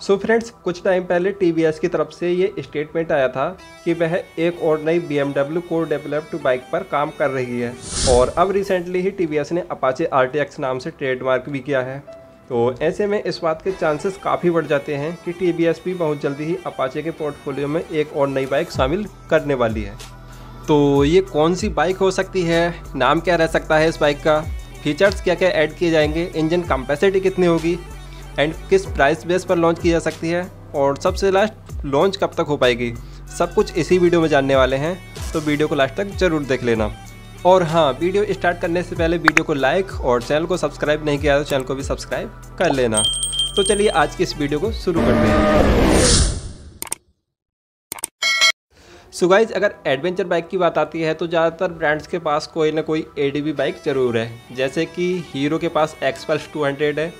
सो so friends कुछ time पहले T की तरफ़ से ये स्टेटमेंट आया था कि वह एक और नई B M co-developed bike पर काम कर रही है। और अब रिसेंटली ही टी ने अपाचे आरटीएक्स नाम से ट्रेडमार्क भी किया है। तो ऐसे में इस बात के चांसेस काफ़ी बढ़ जाते हैं कि टी भी बहुत जल्दी ही अपाचे के पोर्टफोलियो में एक और नई बाइक शामिल करने वाली है। तो ये कौन सी बाइक हो सकती है? नाम क्या रह सकता है इस बाइक का? फीचर्स क्या क्या ऐड किए जाएँगे? इंजन कैपेसिटी कितनी होगी? एंड किस प्राइस बेस पर लॉन्च की जा सकती है? और सबसे लास्ट लॉन्च कब तक हो पाएगी? सब कुछ इसी वीडियो में जानने वाले हैं तो वीडियो को लास्ट तक ज़रूर देख लेना। और हाँ वीडियो स्टार्ट करने से पहले वीडियो को लाइक और चैनल को सब्सक्राइब नहीं किया तो चैनल को भी सब्सक्राइब कर लेना। तो चलिए आज की इस वीडियो को शुरू करते हैं। सो गाइज़ अगर एडवेंचर बाइक की बात आती है तो ज़्यादातर ब्रांड्स के पास कोई ना कोई ए बाइक ज़रूर है। जैसे कि हीरो के पास एक्सपल्स 200 है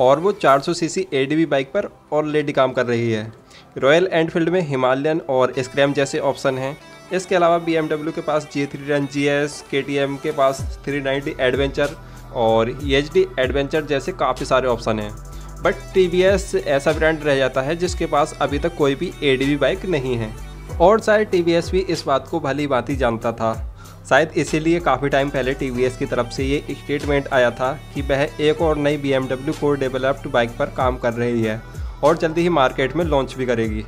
और वो 400 सीसी एडीवी बाइक पर ऑलरेडी काम कर रही है। रॉयल एनफील्ड में हिमालयन और स्क्रैम जैसे ऑप्शन हैं। इसके अलावा बीएमडब्ल्यू के पास G three run G S के के पास 390 एडवेंचर और एच डी एडवेंचर जैसे काफ़ी सारे ऑप्शन हैं। बट टी वी एस ऐसा ब्रांड रह जाता है जिसके पास अभी तक कोई भी एडीवी बाइक नहीं है। और शायद टी भी इस बात को भली बात जानता था। शायद इसीलिए काफ़ी टाइम पहले टी की तरफ़ से ये स्टेटमेंट आया था कि वह एक और नई बी एम डेवलप्ड बाइक पर काम कर रही है और जल्दी ही मार्केट में लॉन्च भी करेगी।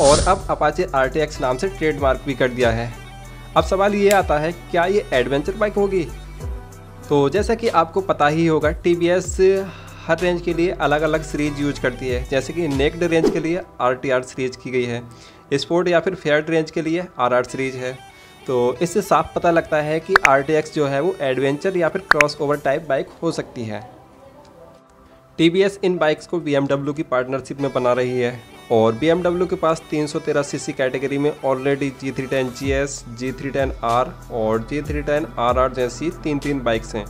और अब अपाचे आरटीएक्स नाम से ट्रेडमार्क भी कर दिया है। अब सवाल ये आता है, क्या ये एडवेंचर बाइक होगी? तो जैसा कि आपको पता ही होगा टी हर रेंज के लिए अलग अलग सीरीज़ यूज़ करती है। जैसे कि नेक्ड रेंज के लिए आरटीआर सीरीज़ की गई है। स्पोर्ट या फिर फेयर रेंज के लिए आर सीरीज़ है। तो इससे साफ़ पता लगता है कि आरटीएक्स जो है वो एडवेंचर या फिर क्रॉस ओवर टाइप बाइक हो सकती है। टी इन बाइक्स को BMW की पार्टनरशिप में बना रही है और BMW के पास 313 सीसी कैटेगरी में already G three ten G S G three ten R और G three ten R R जैसी तीन तीन बाइक्स हैं,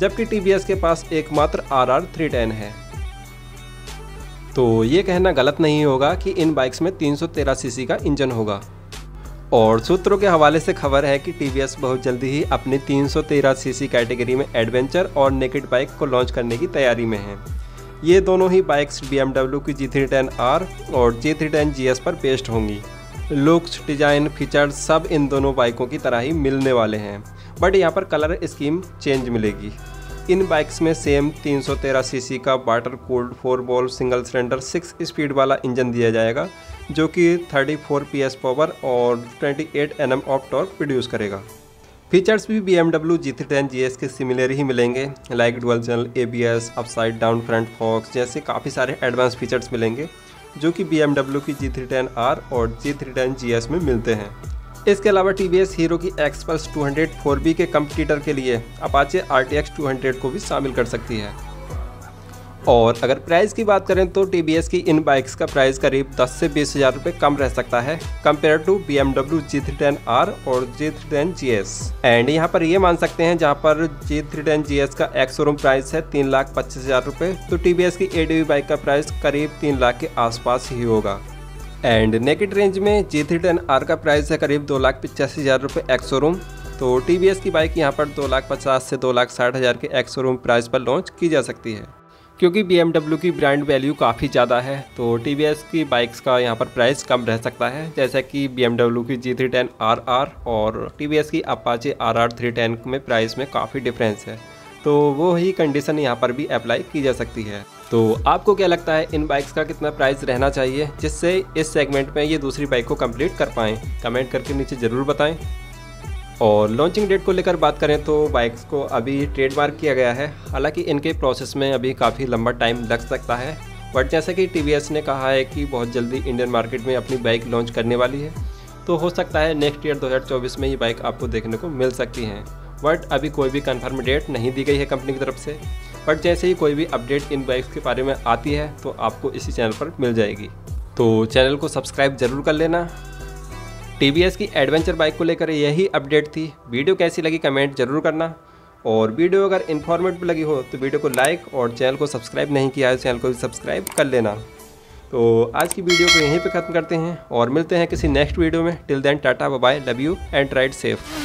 जबकि टी के पास एकमात्र आर आर थ्री टेन है। तो ये कहना गलत नहीं होगा कि इन बाइक्स में 313 सीसी का इंजन होगा। और सूत्रों के हवाले से खबर है कि टी बहुत जल्दी ही अपनी 313 सीसी कैटेगरी में एडवेंचर और नेकेड बाइक को लॉन्च करने की तैयारी में है। ये दोनों ही बाइक्स बीएमडब्ल्यू की जी थ्री टेन आर और G three ten G S पर बेस्ड होंगी। लुक्स डिज़ाइन फीचर्स सब इन दोनों बाइकों की तरह ही मिलने वाले हैं। बट यहाँ पर कलर स्कीम चेंज मिलेगी। इन बाइक्स में सेम 313 सीसी का water cooled four valve single cylinder six speed वाला इंजन दिया जाएगा। जो कि 34 पीएस पावर और 28 एनएम ऑफ़ टॉर्क प्रोड्यूस करेगा। फीचर्स भी B M W G three ten G S के सिमिलर ही मिलेंगे। Like dual channel A B S upside down front forks जैसे काफ़ी सारे एडवांस फीचर्स मिलेंगे, जो कि बी एम डब्ल्यू की जी थ्री टेन आर और G three ten G S में मिलते हैं। इसके अलावा टी वी एस हीरो की एक्सपल्स 200 4B के कंपटीटर के लिए Apache R T X two hundred को भी शामिल कर सकती है। और अगर प्राइस की बात करें तो टी की इन बाइक्स का प्राइस करीब 10 से बीस हज़ार रुपये कम रह सकता है compare to B M W G three ten R और G three ten G S and यहाँ पर ये मान सकते हैं, जहाँ पर जी थ्री टेन जी एस का एक्स शोरूम प्राइस है तीन लाख पच्चीस हज़ार रुपये तो टी की ए बाइक का प्राइस करीब तीन लाख के आसपास ही होगा। एंड नेकेट रेंज में जी थ्री टेन आर का प्राइस है करीब दो लाख पचासी हज़ार रुपये एक्स शोरूम तो टी की बाइक यहाँ पर दो लाख पचास से दो लाख साठ हज़ार के एक्स शोरूम प्राइस पर लॉन्च की जा सकती है। क्योंकि BMW की ब्रांड वैल्यू काफ़ी ज़्यादा है तो टी की बाइक्स का यहाँ पर प्राइस कम रह सकता है, जैसे कि BMW की G three ten R R और टी की Apache R R three ten में प्राइस में काफ़ी डिफरेंस है। तो वो ही कंडीशन यहाँ पर भी अप्लाई की जा सकती है। तो आपको क्या लगता है, इन बाइक्स का कितना प्राइस रहना चाहिए, जिससे इस सेगमेंट में ये दूसरी बाइक को कंप्लीट कर पाएँ? कमेंट करके नीचे ज़रूर बताएँ। और लॉन्चिंग डेट को लेकर बात करें तो बाइक्स को अभी ट्रेडमार्क किया गया है। हालाँकि इनके प्रोसेस में अभी काफ़ी लंबा टाइम लग सकता है। बट जैसे कि टी ने कहा है कि बहुत जल्दी इंडियन मार्केट में अपनी बाइक लॉन्च करने वाली है। तो हो सकता है नेक्स्ट ईयर 2024 में ये बाइक आपको देखने को मिल सकती हैं। बट अभी कोई भी कन्फर्म डेट नहीं दी गई है कंपनी की तरफ़ से। बट जैसे ही कोई भी अपडेट इन बाइक्स के बारे में आती है तो आपको इसी चैनल पर मिल जाएगी। तो चैनल को सब्सक्राइब ज़रूर कर लेना। टीवीएस की एडवेंचर बाइक को लेकर यही अपडेट थी। वीडियो कैसी लगी कमेंट ज़रूर करना। और वीडियो अगर इन्फॉर्मेटिव लगी हो तो वीडियो को लाइक और चैनल को सब्सक्राइब नहीं किया है चैनल को भी सब्सक्राइब कर लेना। तो आज की वीडियो को यहीं पे ख़त्म करते हैं और मिलते हैं किसी नेक्स्ट वीडियो में। Till then tata bye love you and ride safe